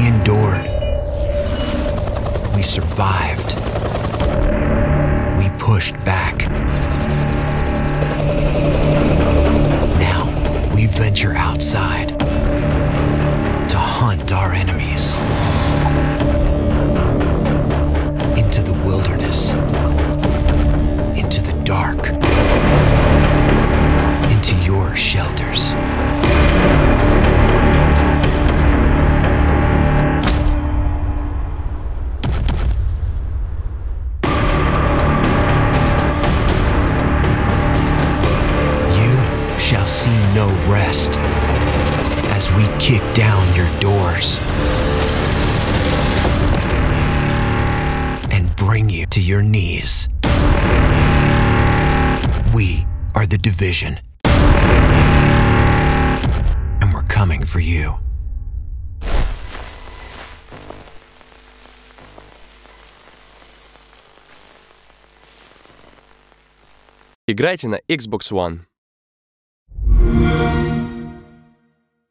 endured. We survived. We pushed back. Now we venture outside to hunt our enemies. shall see no rest as we kick down your doors and bring you to your knees. We are the division. And we're coming for you. Играйте на Xbox One.